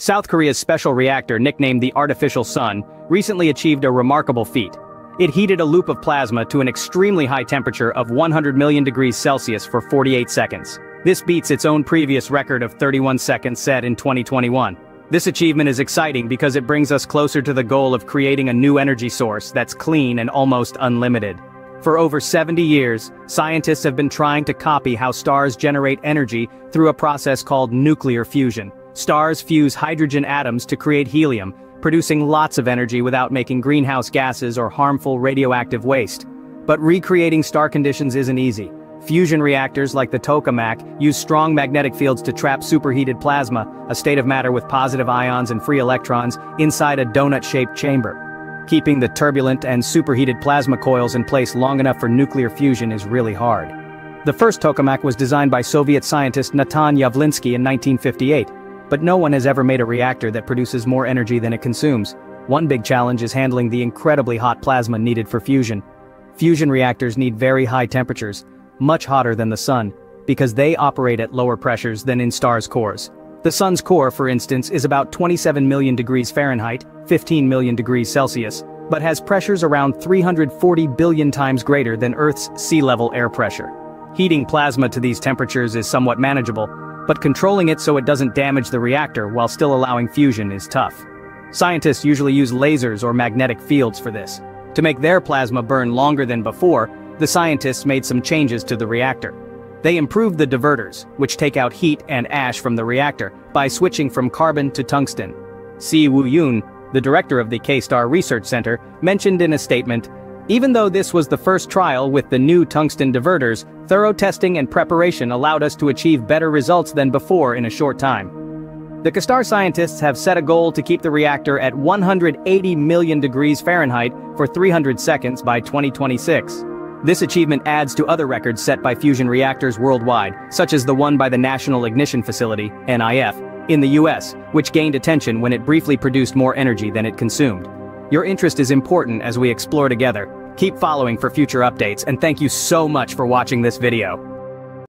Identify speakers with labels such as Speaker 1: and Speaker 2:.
Speaker 1: South Korea's special reactor nicknamed the Artificial Sun recently achieved a remarkable feat. It heated a loop of plasma to an extremely high temperature of 100 million degrees Celsius for 48 seconds. This beats its own previous record of 31 seconds set in 2021. This achievement is exciting because it brings us closer to the goal of creating a new energy source that's clean and almost unlimited. For over 70 years, scientists have been trying to copy how stars generate energy through a process called nuclear fusion. Stars fuse hydrogen atoms to create helium, producing lots of energy without making greenhouse gases or harmful radioactive waste. But recreating star conditions isn't easy. Fusion reactors like the tokamak use strong magnetic fields to trap superheated plasma, a state of matter with positive ions and free electrons, inside a donut-shaped chamber. Keeping the turbulent and superheated plasma coils in place long enough for nuclear fusion is really hard. The first tokamak was designed by Soviet scientist Natan Yavlinsky in 1958, but no one has ever made a reactor that produces more energy than it consumes. One big challenge is handling the incredibly hot plasma needed for fusion. Fusion reactors need very high temperatures, much hotter than the sun, because they operate at lower pressures than in stars' cores. The sun's core, for instance, is about 27 million degrees Fahrenheit, 15 million degrees Celsius, but has pressures around 340 billion times greater than Earth's sea-level air pressure. Heating plasma to these temperatures is somewhat manageable, but controlling it so it doesn't damage the reactor while still allowing fusion is tough. Scientists usually use lasers or magnetic fields for this. To make their plasma burn longer than before, the scientists made some changes to the reactor. They improved the divertors, which take out heat and ash from the reactor, by switching from carbon to tungsten. Si Woo-yoon, the director of the K-Star Research Center, mentioned in a statement, even though this was the first trial with the new tungsten divertors, thorough testing and preparation allowed us to achieve better results than before in a short time. The K-Star scientists have set a goal to keep the reactor at 180 million degrees Fahrenheit for 300 seconds by 2026. This achievement adds to other records set by fusion reactors worldwide, such as the one by the National Ignition Facility, NIF, in the US, which gained attention when it briefly produced more energy than it consumed. Your interest is important as we explore together, Keep following for future updates and thank you so much for watching this video.